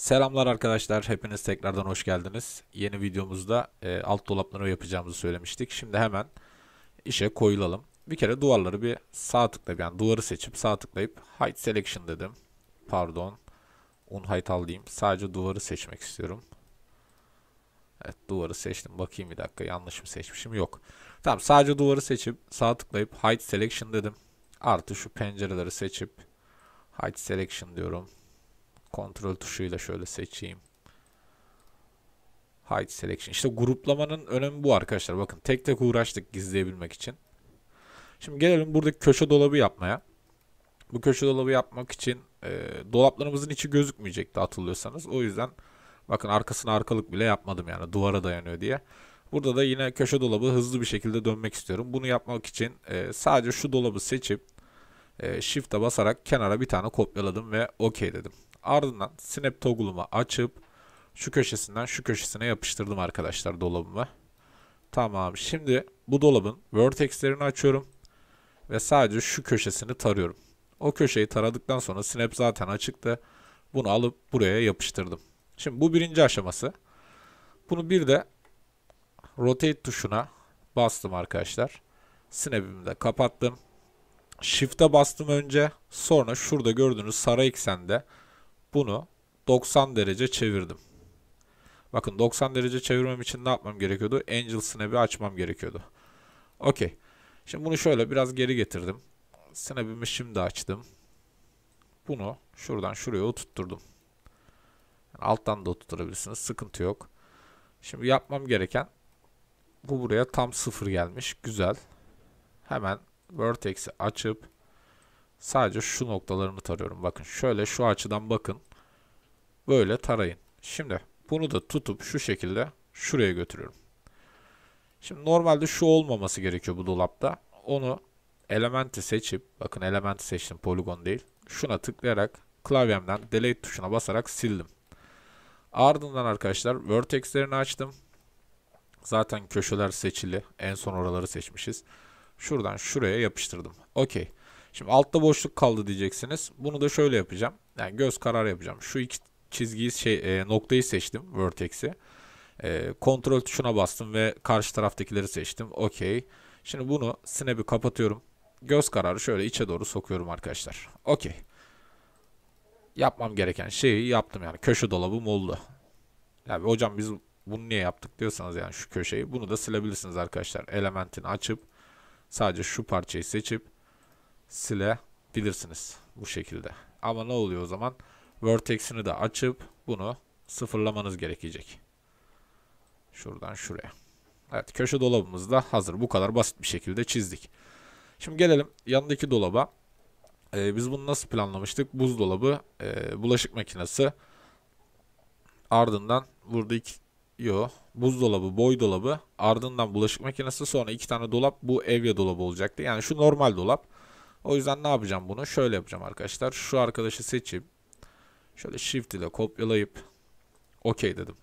Selamlar arkadaşlar. Hepiniz tekrardan hoş geldiniz. Yeni videomuzda e, alt dolapları yapacağımızı söylemiştik. Şimdi hemen işe koyulalım. Bir kere duvarları bir sağ tıklayıp yani duvarı seçip sağ tıklayıp height selection dedim. Pardon. Unheight al diyeyim. Sadece duvarı seçmek istiyorum. Evet duvarı seçtim. Bakayım bir dakika yanlış mı seçmişim? Yok. Tamam sadece duvarı seçip sağ tıklayıp height selection dedim. Artı şu pencereleri seçip height selection diyorum. Kontrol tuşuyla şöyle seçeyim. Hide selection. İşte gruplamanın önemi bu arkadaşlar. Bakın tek tek uğraştık gizleyebilmek için. Şimdi gelelim buradaki köşe dolabı yapmaya. Bu köşe dolabı yapmak için e, dolaplarımızın içi gözükmeyecekti hatırlıyorsanız. O yüzden bakın arkasına arkalık bile yapmadım yani duvara dayanıyor diye. Burada da yine köşe dolabı hızlı bir şekilde dönmek istiyorum. Bunu yapmak için e, sadece şu dolabı seçip e, Shift'e basarak kenara bir tane kopyaladım ve OK dedim. Ardından Snap toggle'ımı açıp şu köşesinden şu köşesine yapıştırdım arkadaşlar dolabımı. Tamam. Şimdi bu dolabın vertexlerini açıyorum ve sadece şu köşesini tarıyorum. O köşeyi taradıktan sonra Snap zaten açıktı. Bunu alıp buraya yapıştırdım. Şimdi bu birinci aşaması. Bunu bir de rotate tuşuna bastım arkadaşlar. Snap'imi de kapattım. Shift'e bastım önce. Sonra şurada gördüğünüz sarı eksende bunu 90 derece çevirdim. Bakın 90 derece çevirmem için ne yapmam gerekiyordu? Angel Snap'i açmam gerekiyordu. Okey. Şimdi bunu şöyle biraz geri getirdim. Snap'imi şimdi açtım. Bunu şuradan şuraya oturtturdum. Yani alttan da oturtabilirsiniz. Sıkıntı yok. Şimdi yapmam gereken bu buraya tam sıfır gelmiş. Güzel. Hemen Vertex'i açıp sadece şu noktalarını tarıyorum. Bakın şöyle şu açıdan bakın. Böyle tarayın. Şimdi bunu da tutup şu şekilde şuraya götürüyorum. Şimdi normalde şu olmaması gerekiyor bu dolapta. Onu elementi seçip bakın elementi seçtim poligon değil. Şuna tıklayarak klavyemden delete tuşuna basarak sildim. Ardından arkadaşlar vertexlerini açtım. Zaten köşeler seçili. En son oraları seçmişiz. Şuradan şuraya yapıştırdım. Okey. Şimdi altta boşluk kaldı diyeceksiniz. Bunu da şöyle yapacağım. Yani göz kararı yapacağım. Şu iki çizgiyi şey e, noktayı seçtim vertex'i. E, kontrol tuşuna bastım ve karşı taraftakileri seçtim. Okey. Şimdi bunu snap'i kapatıyorum. Göz kararı şöyle içe doğru sokuyorum arkadaşlar. Okey. Yapmam gereken şeyi yaptım yani. Köşe dolabım oldu. Yani hocam biz bunu niye yaptık diyorsanız yani şu köşeyi bunu da silebilirsiniz arkadaşlar. Elementini açıp sadece şu parçayı seçip silebilirsiniz bu şekilde. Ama ne oluyor o zaman? Vertex'ini de açıp bunu sıfırlamanız gerekecek. Şuradan şuraya. Evet köşe dolabımız da hazır. Bu kadar basit bir şekilde çizdik. Şimdi gelelim yanındaki dolaba. Ee, biz bunu nasıl planlamıştık? Buzdolabı, e, bulaşık makinesi. Ardından burada iki, yo, buzdolabı, boy dolabı. Ardından bulaşık makinesi. Sonra iki tane dolap. Bu evye dolabı olacaktı. Yani şu normal dolap. O yüzden ne yapacağım bunu? Şöyle yapacağım arkadaşlar. Şu arkadaşı seçip şöyle shift ile kopyalayıp OK dedim.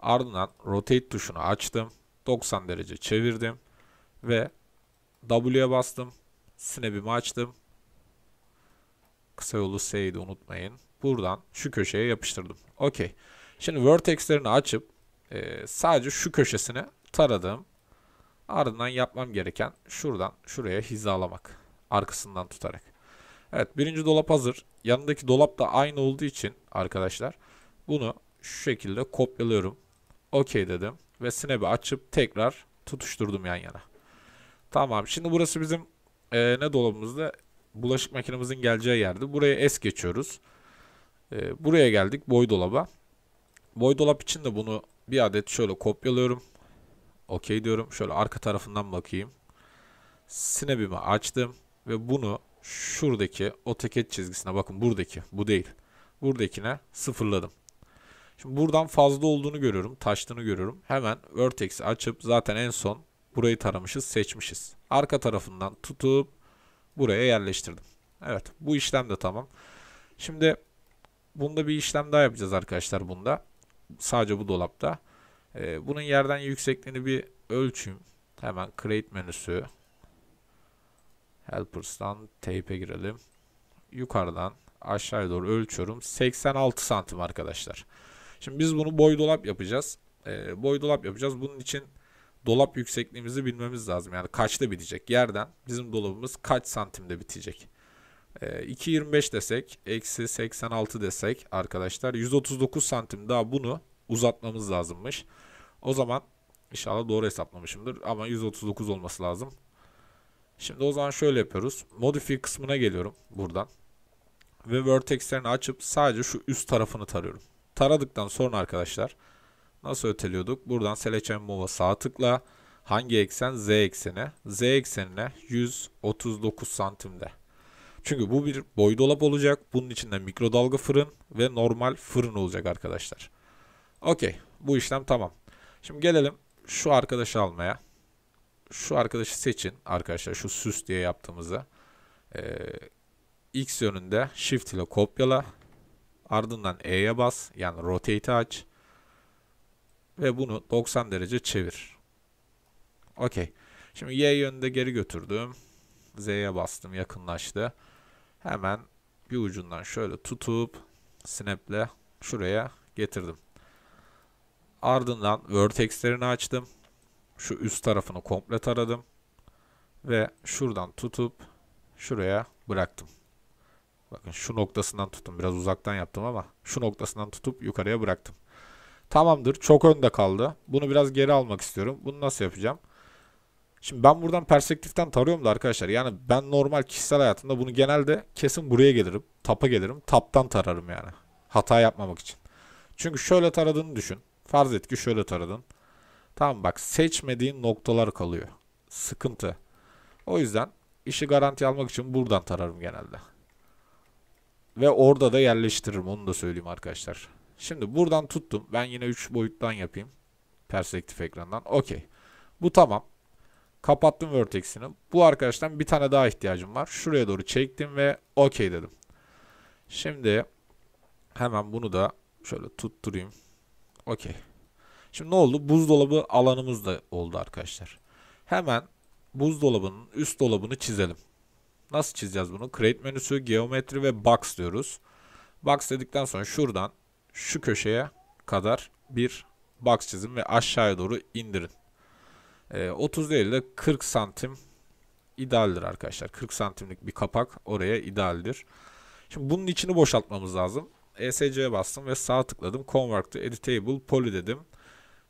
Ardından rotate tuşunu açtım. 90 derece çevirdim ve W'ye bastım. Snap'imi açtım. Kısa yolu S'yi unutmayın. Buradan şu köşeye yapıştırdım. OK. Şimdi vertexlerini açıp e, sadece şu köşesini taradım. Ardından yapmam gereken şuradan şuraya hizalamak. Arkasından tutarak. Evet birinci dolap hazır. Yanındaki dolap da aynı olduğu için arkadaşlar bunu şu şekilde kopyalıyorum. OK dedim ve snap'i açıp tekrar tutuşturdum yan yana. Tamam şimdi burası bizim e, ne dolabımızda bulaşık makinemizin geleceği yerdi. Buraya S geçiyoruz. E, buraya geldik boy dolaba. Boy dolap için de bunu bir adet şöyle kopyalıyorum. OK diyorum. Şöyle arka tarafından bakayım. Snap'imi açtım ve bunu şuradaki o teket çizgisine bakın buradaki bu değil. Buradakine sıfırladım. Şimdi buradan fazla olduğunu görüyorum. Taştığını görüyorum. Hemen Vertex'i açıp zaten en son burayı taramışız seçmişiz. Arka tarafından tutup buraya yerleştirdim. Evet bu işlem de tamam. Şimdi bunda bir işlem daha yapacağız arkadaşlar bunda. Sadece bu dolapta. Ee, bunun yerden yüksekliğini bir ölçeyim. Hemen create menüsü Helpers'tan tape'e girelim. Yukarıdan aşağıya doğru ölçüyorum. 86 santim arkadaşlar. Şimdi biz bunu boy dolap yapacağız. Ee, boy dolap yapacağız. Bunun için dolap yüksekliğimizi bilmemiz lazım. Yani kaçta bitecek? Yerden bizim dolabımız kaç santimde bitecek? Ee, 2.25 desek, eksi 86 desek arkadaşlar 139 santim daha bunu uzatmamız lazımmış. O zaman inşallah doğru hesaplamışımdır ama 139 olması lazım. Şimdi o zaman şöyle yapıyoruz. Modify kısmına geliyorum buradan. Ve vertexlerini açıp sadece şu üst tarafını tarıyorum. Taradıktan sonra arkadaşlar nasıl öteliyorduk? Buradan Select and Move'a sağ tıkla. Hangi eksen? Z ekseni. Z eksenine 139 santimde. Çünkü bu bir boy dolap olacak. Bunun içinde mikrodalga fırın ve normal fırın olacak arkadaşlar. Okey. Bu işlem tamam. Şimdi gelelim şu arkadaşı almaya. Şu arkadaşı seçin arkadaşlar. Şu süs diye yaptığımızı. Ee, X yönünde Shift ile kopyala. Ardından E'ye bas. Yani rotate aç. Ve bunu 90 derece çevir. Okey. Şimdi Y yönünde geri götürdüm. Z'ye bastım yakınlaştı. Hemen bir ucundan şöyle tutup snap'le şuraya getirdim. Ardından vertexlerini açtım. Şu üst tarafını komple taradım. Ve şuradan tutup şuraya bıraktım. Bakın şu noktasından tuttum. Biraz uzaktan yaptım ama şu noktasından tutup yukarıya bıraktım. Tamamdır. Çok önde kaldı. Bunu biraz geri almak istiyorum. Bunu nasıl yapacağım? Şimdi ben buradan perspektiften tarıyorum da arkadaşlar. Yani ben normal kişisel hayatımda bunu genelde kesin buraya gelirim. Tapa gelirim. Taptan tararım yani. Hata yapmamak için. Çünkü şöyle taradığını düşün. Farz et ki şöyle taradın. Tamam bak seçmediğin noktalar kalıyor. Sıkıntı. O yüzden işi garanti almak için buradan tararım genelde. Ve orada da yerleştiririm onu da söyleyeyim arkadaşlar. Şimdi buradan tuttum. Ben yine 3 boyuttan yapayım. Perspektif ekrandan. Okey. Bu tamam. Kapattım vertex'ini. Bu arkadaştan bir tane daha ihtiyacım var. Şuraya doğru çektim ve okey dedim. Şimdi hemen bunu da şöyle tutturayım. Okey. Şimdi ne oldu? Buzdolabı alanımız da oldu arkadaşlar. Hemen buzdolabının üst dolabını çizelim. Nasıl çizeceğiz bunu? Create menüsü, geometri ve box diyoruz. Box dedikten sonra şuradan şu köşeye kadar bir box çizin ve aşağıya doğru indirin. E, 30 değil de 40 santim idealdir arkadaşlar. 40 santimlik bir kapak oraya idealdir. Şimdi bunun içini boşaltmamız lazım. ESC'ye bastım ve sağ tıkladım. Convert to Editable Poly dedim.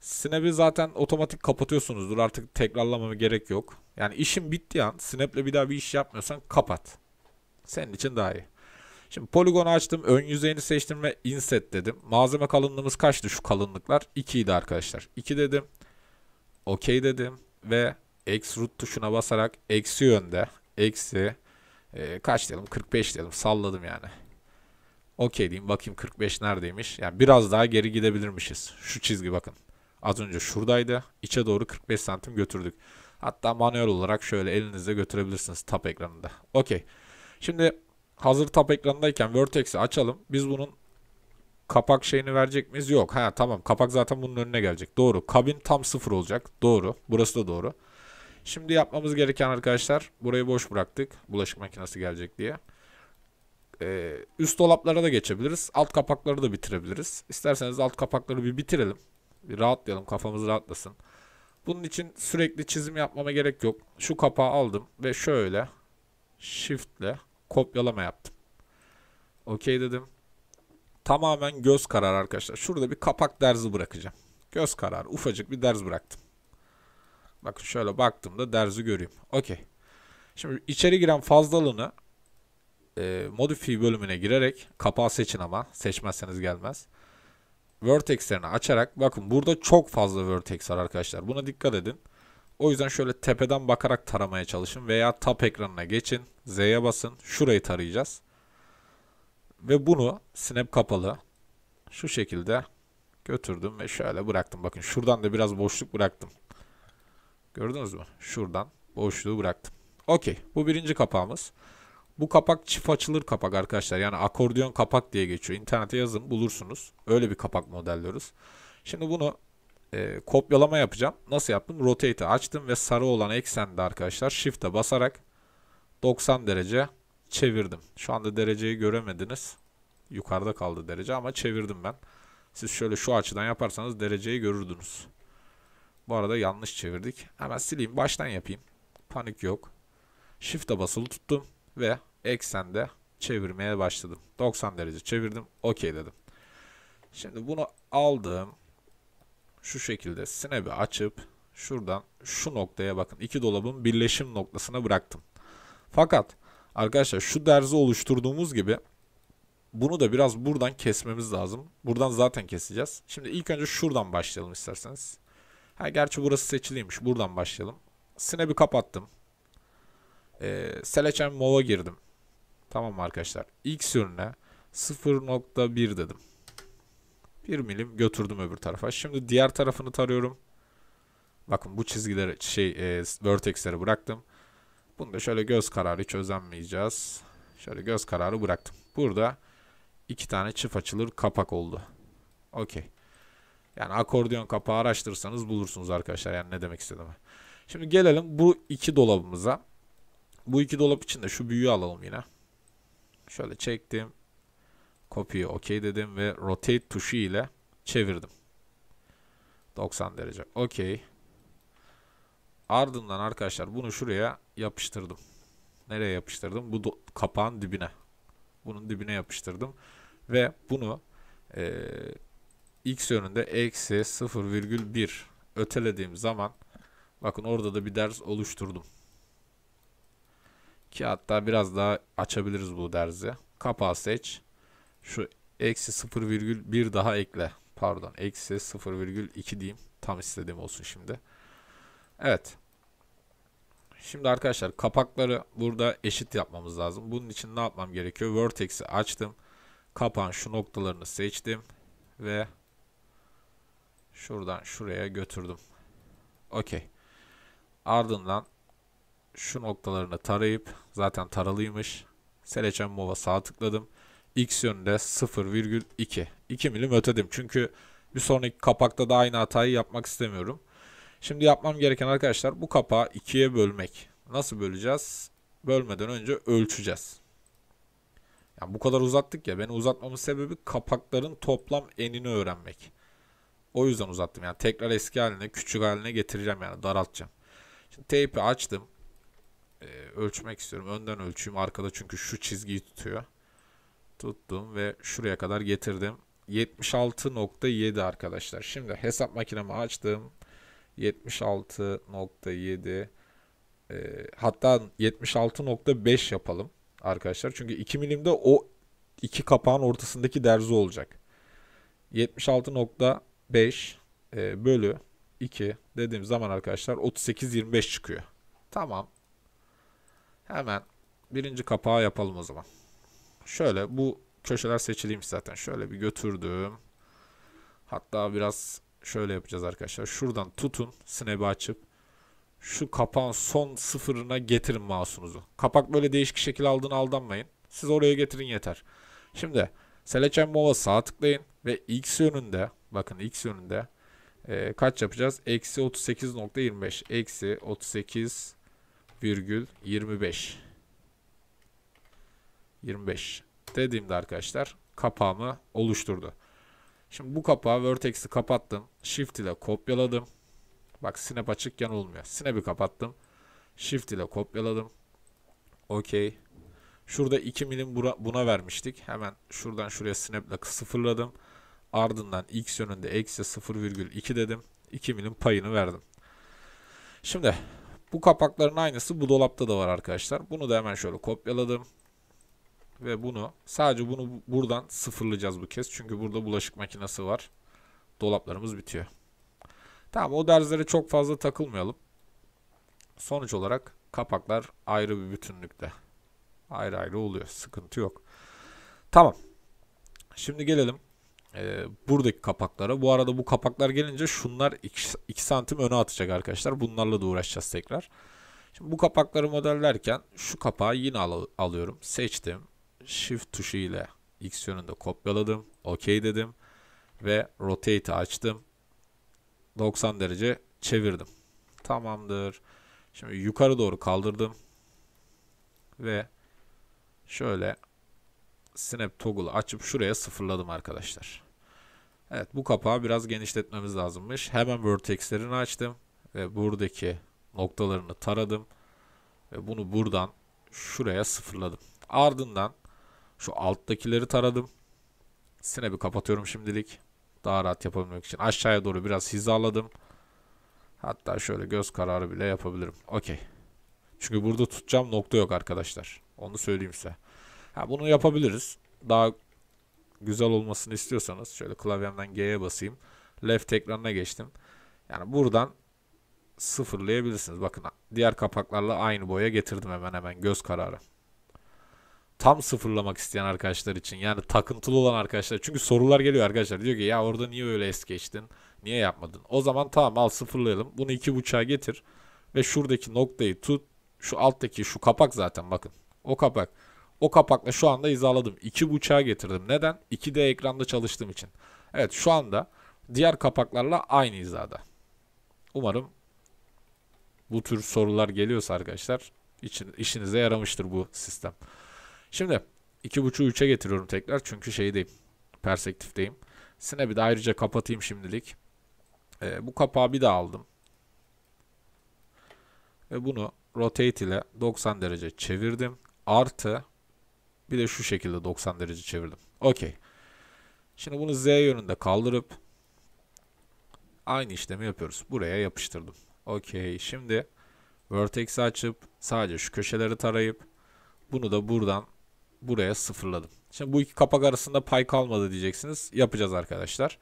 Snap'i zaten otomatik kapatıyorsunuzdur. Artık tekrarlamama gerek yok. Yani işin bitti an. Snap'le bir daha bir iş yapmıyorsan kapat. Senin için daha iyi. Şimdi poligonu açtım. Ön yüzeyini seçtim ve inset dedim. Malzeme kalınlığımız kaçtı şu kalınlıklar? 2 idi arkadaşlar. 2 dedim. OK dedim. Ve extrude tuşuna basarak eksi yönde. Eksi e, kaç diyelim? 45 diyelim. Salladım yani. OK diyeyim. Bakayım 45 neredeymiş. Yani biraz daha geri gidebilirmişiz. Şu çizgi bakın. Az önce şuradaydı. İçe doğru 45 santim götürdük. Hatta manuel olarak şöyle elinizle götürebilirsiniz tap ekranında. Okey. Şimdi hazır tap ekranındayken Vertex'i açalım. Biz bunun kapak şeyini verecek miyiz? Yok. Ha tamam. Kapak zaten bunun önüne gelecek. Doğru. Kabin tam sıfır olacak. Doğru. Burası da doğru. Şimdi yapmamız gereken arkadaşlar burayı boş bıraktık. Bulaşık makinesi gelecek diye. Ee, üst dolaplara da geçebiliriz. Alt kapakları da bitirebiliriz. İsterseniz alt kapakları bir bitirelim. Bir rahatlayalım. Kafamız rahatlasın. Bunun için sürekli çizim yapmama gerek yok. Şu kapağı aldım ve şöyle shift ile kopyalama yaptım. Okey dedim. Tamamen göz kararı arkadaşlar. Şurada bir kapak derzi bırakacağım. Göz kararı ufacık bir derz bıraktım. Bakın şöyle baktığımda derzi göreyim. Okey. Şimdi içeri giren fazlalığını e, modify bölümüne girerek kapağı seçin ama seçmezseniz gelmez vertexlerini açarak bakın burada çok fazla vertex var arkadaşlar. Buna dikkat edin. O yüzden şöyle tepeden bakarak taramaya çalışın veya tap ekranına geçin. Z'ye basın. Şurayı tarayacağız. Ve bunu snap kapalı şu şekilde götürdüm ve şöyle bıraktım. Bakın şuradan da biraz boşluk bıraktım. Gördünüz mü? Şuradan boşluğu bıraktım. Okey. Bu birinci kapağımız. Bu kapak çift açılır kapak arkadaşlar. Yani akordiyon kapak diye geçiyor. İnternete yazın bulursunuz. Öyle bir kapak modelliyoruz. Şimdi bunu e, kopyalama yapacağım. Nasıl yaptım? Rotate'i açtım ve sarı olan eksende arkadaşlar Shift'e basarak 90 derece çevirdim. Şu anda dereceyi göremediniz. Yukarıda kaldı derece ama çevirdim ben. Siz şöyle şu açıdan yaparsanız dereceyi görürdünüz. Bu arada yanlış çevirdik. Hemen sileyim. Baştan yapayım. Panik yok. Shift'e basılı tuttum ve eksende çevirmeye başladım. 90 derece çevirdim. OK dedim. Şimdi bunu aldım. Şu şekilde snap'i açıp şuradan şu noktaya bakın. iki dolabın birleşim noktasına bıraktım. Fakat arkadaşlar şu derzi oluşturduğumuz gibi bunu da biraz buradan kesmemiz lazım. Buradan zaten keseceğiz. Şimdi ilk önce şuradan başlayalım isterseniz. Ha, gerçi burası seçiliymiş. Buradan başlayalım. Snap'i kapattım. Ee, Selection Move'a girdim. Tamam arkadaşlar? X yönüne 0.1 dedim. 1 milim götürdüm öbür tarafa. Şimdi diğer tarafını tarıyorum. Bakın bu çizgileri şey e, vertexleri bıraktım. Bunu da şöyle göz kararı hiç özenmeyeceğiz. Şöyle göz kararı bıraktım. Burada iki tane çift açılır kapak oldu. Okey. Yani akordeon kapağı araştırırsanız bulursunuz arkadaşlar. Yani ne demek istediğimi. Şimdi gelelim bu iki dolabımıza. Bu iki dolap için de şu büyüğü alalım yine. Şöyle çektim. Kopya OK dedim ve rotate tuşu ile çevirdim. 90 derece. OK. Ardından arkadaşlar bunu şuraya yapıştırdım. Nereye yapıştırdım? Bu kapağın dibine. Bunun dibine yapıştırdım. Ve bunu e, x yönünde eksi 0,1 ötelediğim zaman bakın orada da bir ders oluşturdum. Ki hatta biraz daha açabiliriz bu derzi. Kapağı seç. Şu eksi 0,1 daha ekle. Pardon eksi 0,2 diyeyim. Tam istediğim olsun şimdi. Evet. Şimdi arkadaşlar kapakları burada eşit yapmamız lazım. Bunun için ne yapmam gerekiyor? Vertex'i açtım. Kapağın şu noktalarını seçtim. Ve şuradan şuraya götürdüm. Okey. Ardından şu noktalarını tarayıp zaten taralıymış. Selection Move'a sağ tıkladım. X yönünde 0,2. 2 milim ötedim. Çünkü bir sonraki kapakta da aynı hatayı yapmak istemiyorum. Şimdi yapmam gereken arkadaşlar bu kapağı ikiye bölmek. Nasıl böleceğiz? Bölmeden önce ölçeceğiz. Yani bu kadar uzattık ya. Beni uzatmamın sebebi kapakların toplam enini öğrenmek. O yüzden uzattım. Yani tekrar eski haline, küçük haline getireceğim yani daraltacağım. Şimdi tape'i açtım. Ee, ölçmek istiyorum. Önden ölçeyim. Arkada çünkü şu çizgiyi tutuyor. Tuttum ve şuraya kadar getirdim. 76.7 arkadaşlar. Şimdi hesap makinemi açtım. 76.7 e, hatta 76.5 yapalım arkadaşlar. Çünkü 2 milimde o iki kapağın ortasındaki derzi olacak. 76.5 e, bölü 2 dediğim zaman arkadaşlar 38-25 çıkıyor. Tamam. Hemen birinci kapağı yapalım o zaman. Şöyle bu köşeler seçiliymiş zaten. Şöyle bir götürdüm. Hatta biraz şöyle yapacağız arkadaşlar. Şuradan tutun. Snap'i açıp şu kapağın son sıfırına getirin mouse'unuzu. Kapak böyle değişik şekil aldığını aldanmayın. Siz oraya getirin yeter. Şimdi Selection Move'a sağ tıklayın ve X yönünde bakın X yönünde e, kaç yapacağız? Eksi 38.25 eksi 38,25 25 dediğimde arkadaşlar kapağımı oluşturdu. Şimdi bu kapağı Vertex'i kapattım. Shift ile kopyaladım. Bak snap açıkken olmuyor. Snap'i kapattım. Shift ile kopyaladım. Okey. Şurada 2 milim buna vermiştik. Hemen şuradan şuraya snap ile sıfırladım. Ardından x yönünde eksi 0,2 dedim. 2 milim payını verdim. Şimdi bu kapakların aynısı bu dolapta da var arkadaşlar. Bunu da hemen şöyle kopyaladım. Ve bunu sadece bunu buradan sıfırlayacağız bu kez. Çünkü burada bulaşık makinesi var. Dolaplarımız bitiyor. Tamam o derzlere çok fazla takılmayalım. Sonuç olarak kapaklar ayrı bir bütünlükte. Ayrı ayrı oluyor. Sıkıntı yok. Tamam. Şimdi gelelim e, buradaki kapaklara. Bu arada bu kapaklar gelince şunlar 2 santim öne atacak arkadaşlar. Bunlarla da uğraşacağız tekrar. Şimdi bu kapakları modellerken şu kapağı yine al alıyorum. Seçtim. Shift tuşu ile X yönünde kopyaladım. OK dedim. Ve Rotate açtım. 90 derece çevirdim. Tamamdır. Şimdi yukarı doğru kaldırdım. Ve Şöyle Snap Toggle'ı açıp şuraya sıfırladım arkadaşlar. Evet bu kapağı biraz genişletmemiz lazımmış. Hemen vertexlerini açtım. Ve buradaki noktalarını taradım. Ve bunu buradan şuraya sıfırladım. Ardından şu alttakileri taradım. Snap'i kapatıyorum şimdilik. Daha rahat yapabilmek için. Aşağıya doğru biraz hizaladım. Hatta şöyle göz kararı bile yapabilirim. Okey. Çünkü burada tutacağım nokta yok arkadaşlar. Onu söyleyeyim size. Ha, bunu yapabiliriz. Daha güzel olmasını istiyorsanız şöyle klavyemden G'ye basayım. Left ekranına geçtim. Yani buradan sıfırlayabilirsiniz. Bakın diğer kapaklarla aynı boya getirdim hemen hemen göz kararı. Tam sıfırlamak isteyen arkadaşlar için yani takıntılı olan arkadaşlar. Çünkü sorular geliyor arkadaşlar. Diyor ki ya orada niye öyle es geçtin? Niye yapmadın? O zaman tamam al sıfırlayalım. Bunu iki buçuğa getir. Ve şuradaki noktayı tut. Şu alttaki şu kapak zaten bakın. O kapak. O kapakla şu anda hizaladım. İki buçuğa getirdim. Neden? 2D ekranda çalıştığım için. Evet şu anda diğer kapaklarla aynı hizada. Umarım bu tür sorular geliyorsa arkadaşlar için, işinize yaramıştır bu sistem. Şimdi 2.5'u 3'e getiriyorum tekrar çünkü şeydeyim. Perspektifteyim. Snap'i de ayrıca kapatayım şimdilik. Ee, bu kapağı bir daha aldım. Ve bunu rotate ile 90 derece çevirdim. Artı bir de şu şekilde 90 derece çevirdim. Okey. Şimdi bunu Z yönünde kaldırıp aynı işlemi yapıyoruz. Buraya yapıştırdım. Okey. Şimdi Vertex'i açıp sadece şu köşeleri tarayıp bunu da buradan buraya sıfırladım. Şimdi bu iki kapak arasında pay kalmadı diyeceksiniz. Yapacağız arkadaşlar.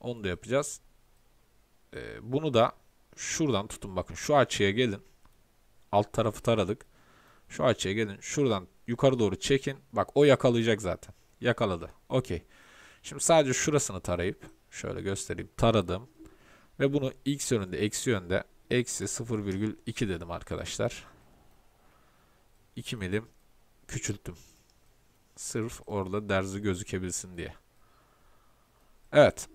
Onu da yapacağız. Ee, bunu da şuradan tutun bakın şu açıya gelin. Alt tarafı taradık. Şu açıya gelin. Şuradan yukarı doğru çekin. Bak o yakalayacak zaten. Yakaladı. Okey. Şimdi sadece şurasını tarayıp şöyle göstereyim. Taradım. Ve bunu x yönünde eksi yönde eksi 0,2 dedim arkadaşlar. 2 milim küçülttüm. Sırf orada derzi gözükebilsin diye. Evet.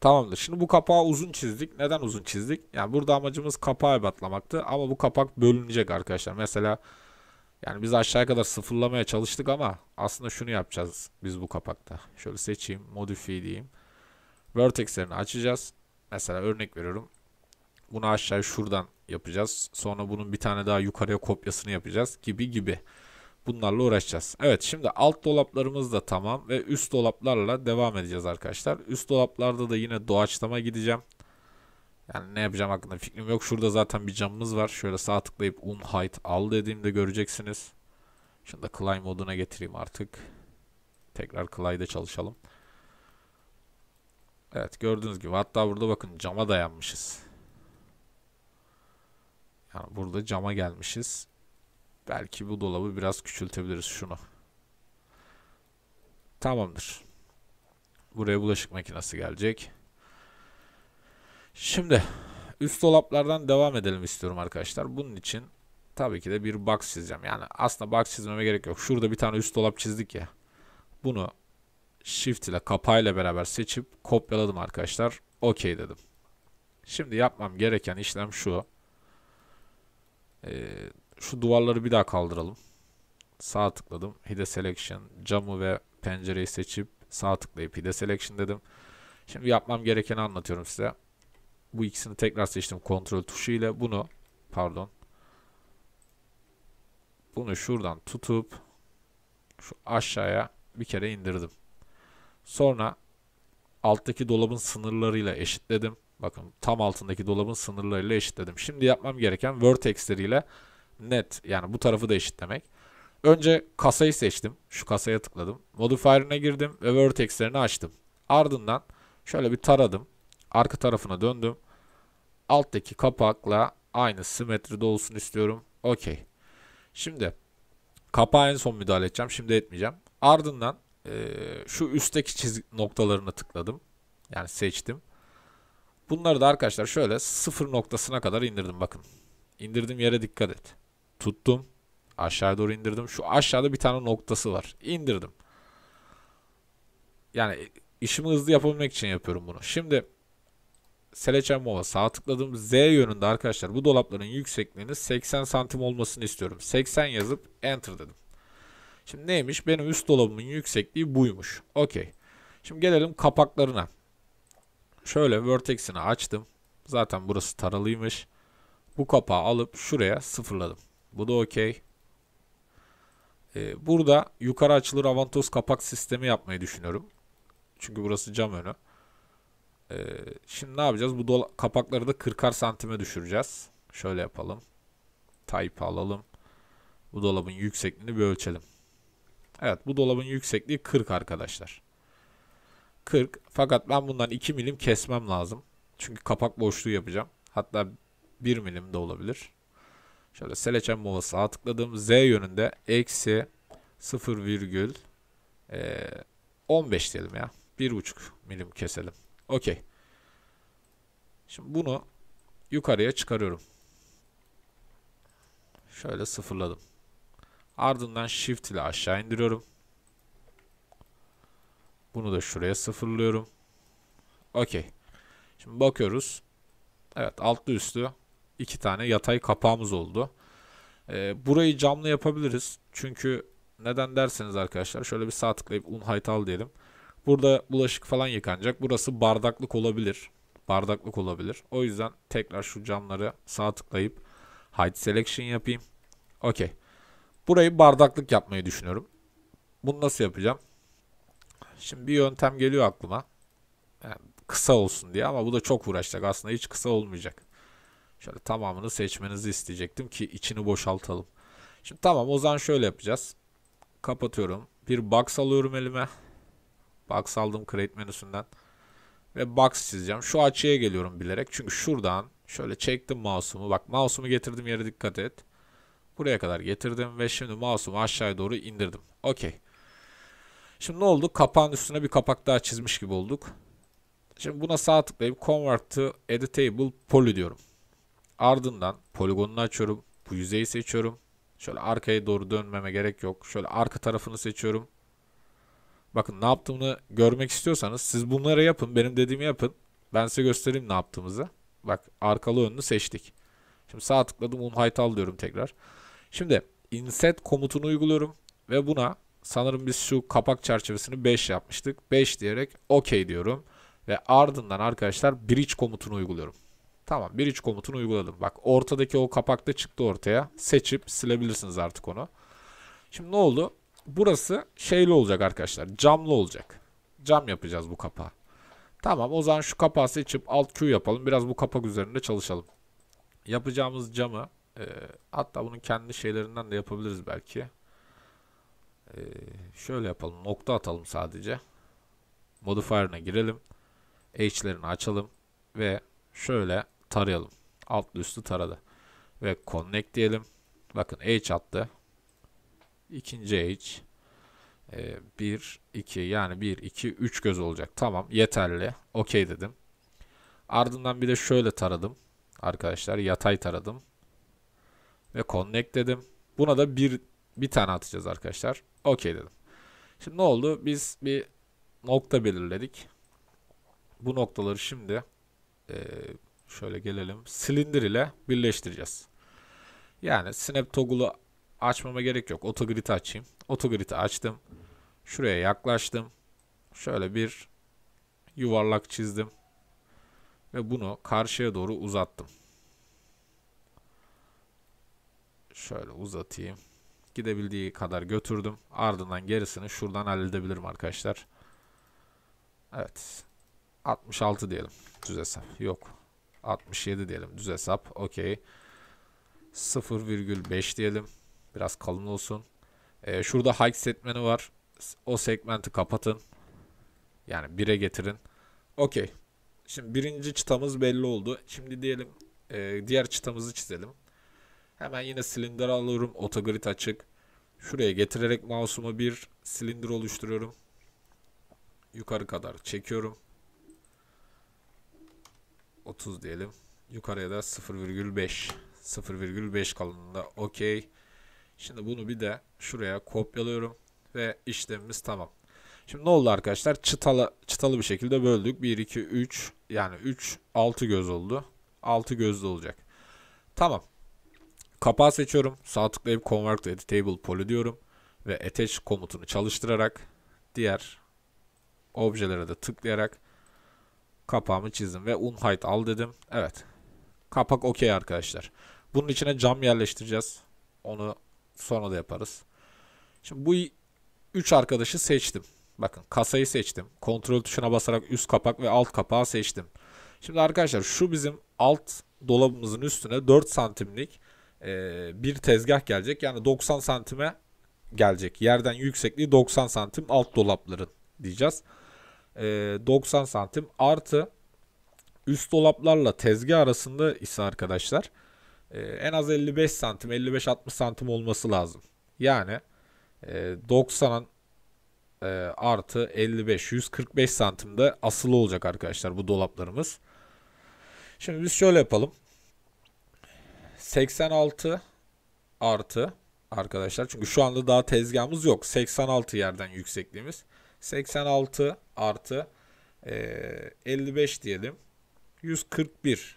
Tamamdır. Şimdi bu kapağı uzun çizdik. Neden uzun çizdik? Yani burada amacımız kapağı ebatlamaktı. Ama bu kapak bölünecek arkadaşlar. Mesela yani biz aşağıya kadar sıfırlamaya çalıştık ama aslında şunu yapacağız biz bu kapakta. Şöyle seçeyim. Modify diyeyim. Vertexlerini açacağız. Mesela örnek veriyorum. Bunu aşağıya şuradan yapacağız. Sonra bunun bir tane daha yukarıya kopyasını yapacağız gibi gibi. Bunlarla uğraşacağız. Evet şimdi alt dolaplarımız da tamam ve üst dolaplarla devam edeceğiz arkadaşlar. Üst dolaplarda da yine doğaçlama gideceğim. Yani ne yapacağım hakkında fikrim yok. Şurada zaten bir camımız var. Şöyle sağ tıklayıp un height al dediğimde göreceksiniz. Şunu da Clay moduna getireyim artık. Tekrar Clay'da çalışalım. Evet gördüğünüz gibi hatta burada bakın cama dayanmışız. Yani burada cama gelmişiz. Belki bu dolabı biraz küçültebiliriz şunu. Tamamdır. Buraya bulaşık makinesi gelecek. Şimdi üst dolaplardan devam edelim istiyorum arkadaşlar. Bunun için tabii ki de bir box çizeceğim. Yani aslında box çizmeme gerek yok. Şurada bir tane üst dolap çizdik ya. Bunu shift ile kapağıyla beraber seçip kopyaladım arkadaşlar. OK dedim. Şimdi yapmam gereken işlem şu. Ee, şu duvarları bir daha kaldıralım. Sağ tıkladım. Hide Selection. Camı ve pencereyi seçip sağ tıklayıp Hide Selection dedim. Şimdi yapmam gerekeni anlatıyorum size. Bu ikisini tekrar seçtim kontrol tuşu ile. Bunu pardon. Bunu şuradan tutup şu aşağıya bir kere indirdim. Sonra alttaki dolabın sınırlarıyla eşitledim. Bakın tam altındaki dolabın sınırlarıyla eşitledim. Şimdi yapmam gereken vertexleriyle net yani bu tarafı da eşitlemek. Önce kasayı seçtim. Şu kasaya tıkladım. Modifier'ine girdim ve vertexlerini açtım. Ardından şöyle bir taradım. Arka tarafına döndüm. Alttaki kapakla aynı simetride olsun istiyorum. Okey. Şimdi kapağa en son müdahale edeceğim. Şimdi etmeyeceğim. Ardından e, şu üstteki çizik noktalarını tıkladım. Yani seçtim. Bunları da arkadaşlar şöyle sıfır noktasına kadar indirdim bakın. İndirdiğim yere dikkat et. Tuttum. Aşağı doğru indirdim. Şu aşağıda bir tane noktası var. İndirdim. Yani işimi hızlı yapabilmek için yapıyorum bunu. Şimdi Selection Move'a sağ tıkladım. Z yönünde arkadaşlar bu dolapların yüksekliğini 80 santim olmasını istiyorum. 80 yazıp Enter dedim. Şimdi neymiş? Benim üst dolabımın yüksekliği buymuş. Okey. Şimdi gelelim kapaklarına. Şöyle vertex'ini açtım. Zaten burası taralıymış. Bu kapağı alıp şuraya sıfırladım. Bu da okey. Ee, burada yukarı açılır avantoz kapak sistemi yapmayı düşünüyorum. Çünkü burası cam önü. Ee, şimdi ne yapacağız? Bu dola- kapakları da 40'ar santime düşüreceğiz. Şöyle yapalım. Type alalım. Bu dolabın yüksekliğini bir ölçelim. Evet bu dolabın yüksekliği 40 arkadaşlar. 40 fakat ben bundan 2 milim kesmem lazım. Çünkü kapak boşluğu yapacağım. Hatta 1 milim de olabilir. Şöyle Selection Move'a sağ tıkladım. Z yönünde eksi 0 virgül e, 15 diyelim ya. 1,5 milim keselim. Okey. Şimdi bunu yukarıya çıkarıyorum. Şöyle sıfırladım. Ardından Shift ile aşağı indiriyorum. Bunu da şuraya sıfırlıyorum. Okey. Şimdi bakıyoruz. Evet altlı üstü iki tane yatay kapağımız oldu. Ee, burayı camlı yapabiliriz. Çünkü neden derseniz arkadaşlar şöyle bir sağ tıklayıp unhide al diyelim. Burada bulaşık falan yıkanacak. Burası bardaklık olabilir. Bardaklık olabilir. O yüzden tekrar şu camları sağ tıklayıp hide selection yapayım. Okey. Burayı bardaklık yapmayı düşünüyorum. Bunu nasıl yapacağım? Şimdi bir yöntem geliyor aklıma. Yani kısa olsun diye ama bu da çok uğraşacak. Aslında hiç kısa olmayacak. Şöyle tamamını seçmenizi isteyecektim ki içini boşaltalım. Şimdi tamam o zaman şöyle yapacağız. Kapatıyorum. Bir box alıyorum elime. Box aldım create menüsünden. Ve box çizeceğim. Şu açıya geliyorum bilerek. Çünkü şuradan şöyle çektim mouse'umu. Bak mouse'umu getirdim yere dikkat et. Buraya kadar getirdim ve şimdi mouse'umu aşağıya doğru indirdim. Okey. Şimdi ne oldu? Kapağın üstüne bir kapak daha çizmiş gibi olduk. Şimdi buna sağ tıklayıp Convert to Editable Poly diyorum. Ardından poligonunu açıyorum. Bu yüzeyi seçiyorum. Şöyle arkaya doğru dönmeme gerek yok. Şöyle arka tarafını seçiyorum. Bakın ne yaptığımı görmek istiyorsanız siz bunları yapın. Benim dediğimi yapın. Ben size göstereyim ne yaptığımızı. Bak arkalı önlü seçtik. Şimdi sağ tıkladım unhide al diyorum tekrar. Şimdi inset komutunu uyguluyorum ve buna sanırım biz şu kapak çerçevesini 5 yapmıştık. 5 diyerek OK diyorum ve ardından arkadaşlar bridge komutunu uyguluyorum. Tamam bridge komutunu uyguladım. Bak ortadaki o kapakta çıktı ortaya. Seçip silebilirsiniz artık onu. Şimdi ne oldu? Burası şeyli olacak arkadaşlar. Camlı olacak. Cam yapacağız bu kapağı. Tamam o zaman şu kapağı seçip alt Q yapalım. Biraz bu kapak üzerinde çalışalım. Yapacağımız camı e, hatta bunun kendi şeylerinden de yapabiliriz belki. E, şöyle yapalım. Nokta atalım sadece. Modifier'ına girelim. H'lerini açalım. Ve şöyle tarayalım. Altlı üstü taradı. Ve connect diyelim. Bakın H attı. İkinci H. 1, 2 yani 1, 2, 3 göz olacak. Tamam yeterli. Okey dedim. Ardından bir de şöyle taradım. Arkadaşlar yatay taradım. Ve connect dedim. Buna da bir, bir tane atacağız arkadaşlar. Okey dedim. Şimdi ne oldu? Biz bir nokta belirledik. Bu noktaları şimdi e, şöyle gelelim. Silindir ile birleştireceğiz. Yani snap toggle'u açmama gerek yok. Autogrid'i açayım. Autogrid'i açtım. Şuraya yaklaştım. Şöyle bir yuvarlak çizdim. Ve bunu karşıya doğru uzattım. Şöyle uzatayım. Gidebildiği kadar götürdüm. Ardından gerisini şuradan halledebilirim arkadaşlar. Evet. 66 diyelim. Düz hesap. Yok. 67 diyelim. Düz hesap. Okey. 0,5 diyelim. Biraz kalın olsun. Ee, şurada height segmenti var. O segmenti kapatın. Yani 1'e getirin. Okey. Şimdi birinci çıtamız belli oldu. Şimdi diyelim e, diğer çıtamızı çizelim. Hemen yine silindir alıyorum. Autogrid açık. Şuraya getirerek mouse'umu bir silindir oluşturuyorum. Yukarı kadar çekiyorum. 30 diyelim. Yukarıya da 0,5. 0,5 kalınlığında. Okey. Şimdi bunu bir de şuraya kopyalıyorum ve işlemimiz tamam. Şimdi ne oldu arkadaşlar? Çıtalı çıtalı bir şekilde böldük. 1 2 3 yani 3 6 göz oldu. 6 gözlü olacak. Tamam. Kapağı seçiyorum. Sağ tıklayıp Convert to Editable Poly diyorum. ve attach komutunu çalıştırarak diğer objelere de tıklayarak kapağımı çizdim ve unhide al dedim. Evet. Kapak okey arkadaşlar. Bunun içine cam yerleştireceğiz. Onu sonra da yaparız. Şimdi bu üç arkadaşı seçtim. Bakın kasayı seçtim. Kontrol tuşuna basarak üst kapak ve alt kapağı seçtim. Şimdi arkadaşlar şu bizim alt dolabımızın üstüne 4 santimlik e, bir tezgah gelecek. Yani 90 santime gelecek. Yerden yüksekliği 90 santim alt dolapların diyeceğiz. E, 90 santim artı üst dolaplarla tezgah arasında ise arkadaşlar e, en az 55 santim 55-60 santim olması lazım. Yani e, 90'an e, artı 55 145 santimde asılı olacak arkadaşlar bu dolaplarımız. Şimdi biz şöyle yapalım. 86 artı arkadaşlar çünkü şu anda daha tezgahımız yok. 86 yerden yüksekliğimiz. 86 artı e, 55 diyelim. 141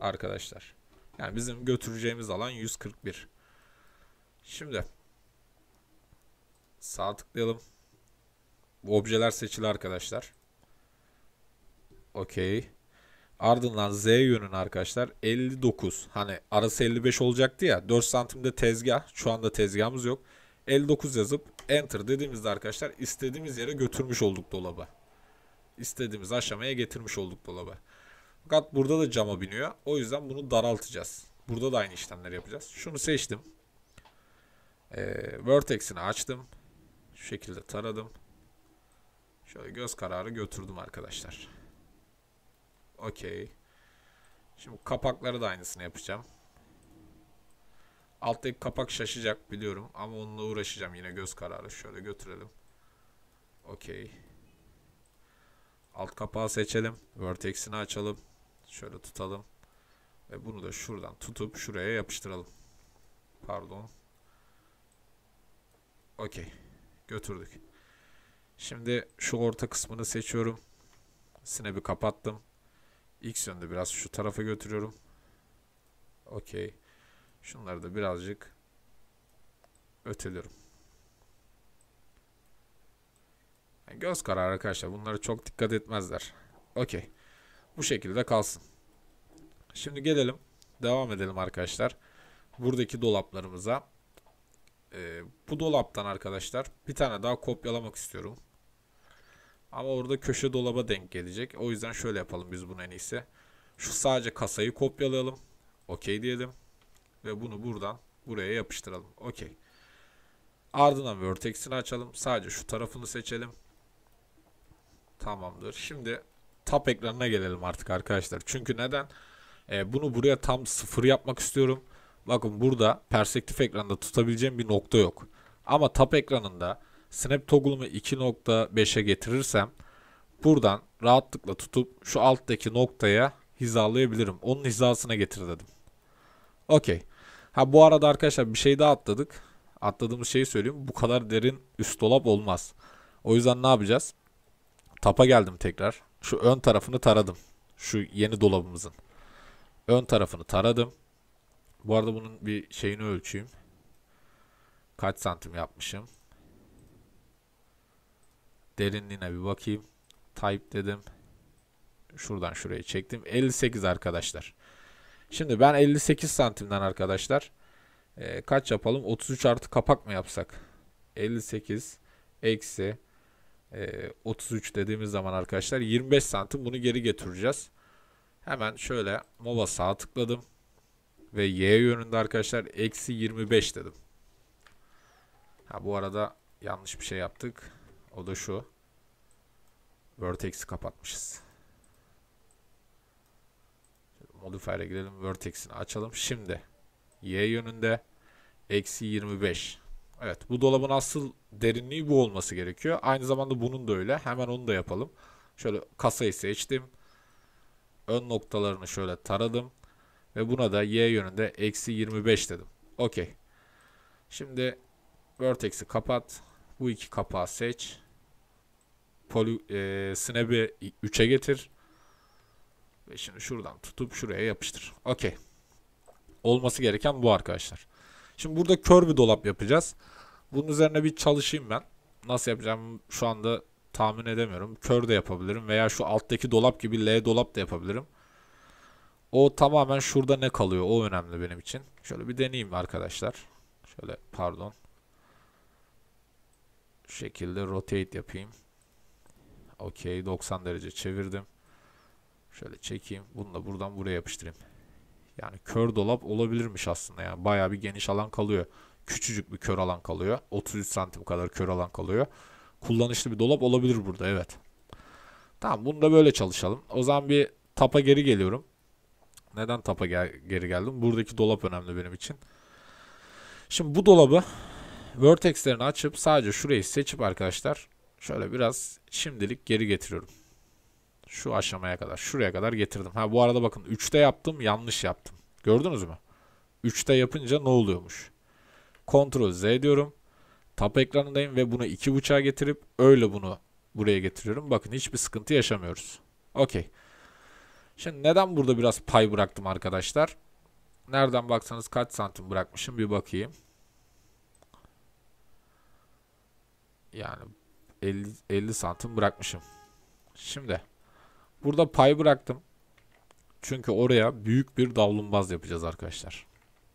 arkadaşlar. Yani bizim götüreceğimiz alan 141. Şimdi sağ tıklayalım. Bu objeler seçili arkadaşlar. Okey. Ardından Z yönün arkadaşlar 59. Hani arası 55 olacaktı ya. 4 santimde tezgah. Şu anda tezgahımız yok. 59 yazıp enter dediğimizde arkadaşlar istediğimiz yere götürmüş olduk dolabı. İstediğimiz aşamaya getirmiş olduk dolabı. Fakat burada da cama biniyor. O yüzden bunu daraltacağız. Burada da aynı işlemleri yapacağız. Şunu seçtim. Ee, Vertex'ini açtım. Şu şekilde taradım. Şöyle göz kararı götürdüm arkadaşlar. Okey. Şimdi kapakları da aynısını yapacağım. Alttaki kapak şaşacak biliyorum ama onunla uğraşacağım yine göz kararı. Şöyle götürelim. Okey. Alt kapağı seçelim. Vertex'ini açalım. Şöyle tutalım. Ve bunu da şuradan tutup şuraya yapıştıralım. Pardon. Okey. Götürdük. Şimdi şu orta kısmını seçiyorum. Snap'i kapattım. X yönde biraz şu tarafa götürüyorum. Okey. Şunları da birazcık öteliyorum. Yani göz kararı arkadaşlar. Bunları çok dikkat etmezler. Okey. Bu şekilde kalsın. Şimdi gelelim. Devam edelim arkadaşlar. Buradaki dolaplarımıza. Ee, bu dolaptan arkadaşlar bir tane daha kopyalamak istiyorum. Ama orada köşe dolaba denk gelecek. O yüzden şöyle yapalım biz bunu en iyisi. Şu sadece kasayı kopyalayalım. Okey diyelim. Ve bunu buradan buraya yapıştıralım. Okey. Ardından vertex'ini açalım. Sadece şu tarafını seçelim. Tamamdır. Şimdi top ekranına gelelim artık arkadaşlar. Çünkü neden? Ee, bunu buraya tam sıfır yapmak istiyorum. Bakın burada perspektif ekranda tutabileceğim bir nokta yok. Ama top ekranında Snap toggle'ımı 2.5'e getirirsem buradan rahatlıkla tutup şu alttaki noktaya hizalayabilirim. Onun hizasına getir dedim. Okey. Ha bu arada arkadaşlar bir şey daha atladık. Atladığımız şeyi söyleyeyim. Bu kadar derin üst dolap olmaz. O yüzden ne yapacağız? Tapa geldim tekrar. Şu ön tarafını taradım. Şu yeni dolabımızın. Ön tarafını taradım. Bu arada bunun bir şeyini ölçeyim. Kaç santim yapmışım. Derinliğine bir bakayım. Type dedim. Şuradan şuraya çektim. 58 arkadaşlar. Şimdi ben 58 santimden arkadaşlar e, kaç yapalım? 33 artı kapak mı yapsak? 58 eksi e, 33 dediğimiz zaman arkadaşlar 25 santim bunu geri getireceğiz. Hemen şöyle MOVA sağ tıkladım. Ve Y yönünde arkadaşlar eksi 25 dedim. Ha bu arada yanlış bir şey yaptık. O da şu. Vertex'i kapatmışız. Modifier'e gidelim. Vertex'ini açalım. Şimdi Y yönünde eksi 25. Evet bu dolabın asıl derinliği bu olması gerekiyor. Aynı zamanda bunun da öyle. Hemen onu da yapalım. Şöyle kasayı seçtim. Ön noktalarını şöyle taradım. Ve buna da Y yönünde eksi 25 dedim. Okey. Şimdi Vertex'i kapat. Bu iki kapağı seç. Poly, e, Snap'i 3'e getir. Ve şimdi şuradan tutup şuraya yapıştır. Okey. Olması gereken bu arkadaşlar. Şimdi burada kör bir dolap yapacağız. Bunun üzerine bir çalışayım ben. Nasıl yapacağım şu anda tahmin edemiyorum. Kör de yapabilirim veya şu alttaki dolap gibi L dolap da yapabilirim. O tamamen şurada ne kalıyor o önemli benim için. Şöyle bir deneyeyim arkadaşlar. Şöyle pardon. Şu şekilde rotate yapayım. Okey 90 derece çevirdim. Şöyle çekeyim. Bunu da buradan buraya yapıştırayım. Yani kör dolap olabilirmiş aslında. Yani bayağı bir geniş alan kalıyor. Küçücük bir kör alan kalıyor. 33 santim kadar kör alan kalıyor. Kullanışlı bir dolap olabilir burada evet. Tamam bunu da böyle çalışalım. O zaman bir tapa geri geliyorum. Neden tapa gel- geri geldim? Buradaki dolap önemli benim için. Şimdi bu dolabı vertexlerini açıp sadece şurayı seçip arkadaşlar şöyle biraz şimdilik geri getiriyorum. Şu aşamaya kadar. Şuraya kadar getirdim. Ha bu arada bakın 3'te yaptım yanlış yaptım. Gördünüz mü? 3'te yapınca ne oluyormuş? Ctrl Z diyorum. Tap ekranındayım ve bunu 2.5'a getirip öyle bunu buraya getiriyorum. Bakın hiçbir sıkıntı yaşamıyoruz. Okey. Şimdi neden burada biraz pay bıraktım arkadaşlar? Nereden baksanız kaç santim bırakmışım bir bakayım. Yani 50, 50 santim bırakmışım. Şimdi burada pay bıraktım. Çünkü oraya büyük bir davlumbaz yapacağız arkadaşlar.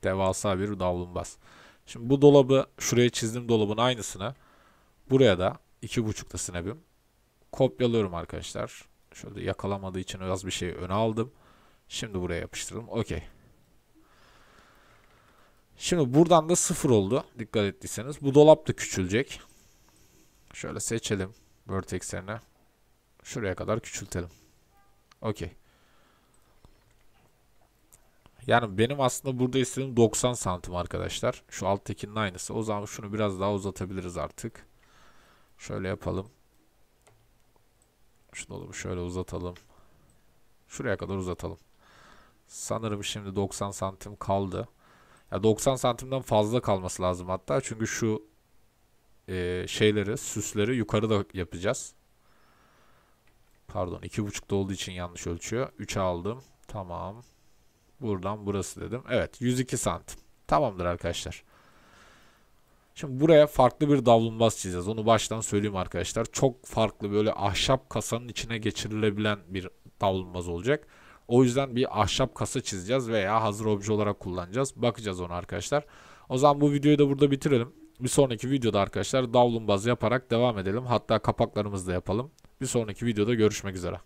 Devasa bir davlumbaz. Şimdi bu dolabı şuraya çizdiğim dolabın aynısını buraya da 2.5'da snap'im. Kopyalıyorum arkadaşlar. Şöyle yakalamadığı için az bir şey öne aldım. Şimdi buraya yapıştırdım. Okey. Şimdi buradan da sıfır oldu. Dikkat ettiyseniz. Bu dolap da küçülecek. Şöyle seçelim vertexlerini. Şuraya kadar küçültelim. Okey. Yani benim aslında burada istediğim 90 santim arkadaşlar. Şu alttakinin aynısı. O zaman şunu biraz daha uzatabiliriz artık. Şöyle yapalım. Şu dolabı şöyle uzatalım. Şuraya kadar uzatalım. Sanırım şimdi 90 santim kaldı. Ya 90 santimden fazla kalması lazım hatta. Çünkü şu e, şeyleri, süsleri yukarıda yapacağız. Pardon 2.5'da olduğu için yanlış ölçüyor. 3'e aldım. Tamam. Buradan burası dedim. Evet 102 santim. Tamamdır arkadaşlar. Şimdi buraya farklı bir davlumbaz çizeceğiz. Onu baştan söyleyeyim arkadaşlar. Çok farklı böyle ahşap kasanın içine geçirilebilen bir davlumbaz olacak. O yüzden bir ahşap kasa çizeceğiz veya hazır obje olarak kullanacağız. Bakacağız ona arkadaşlar. O zaman bu videoyu da burada bitirelim. Bir sonraki videoda arkadaşlar davlumbaz yaparak devam edelim. Hatta kapaklarımızı da yapalım. Bir sonraki videoda görüşmek üzere.